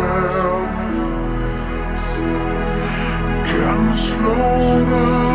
down Can slow down.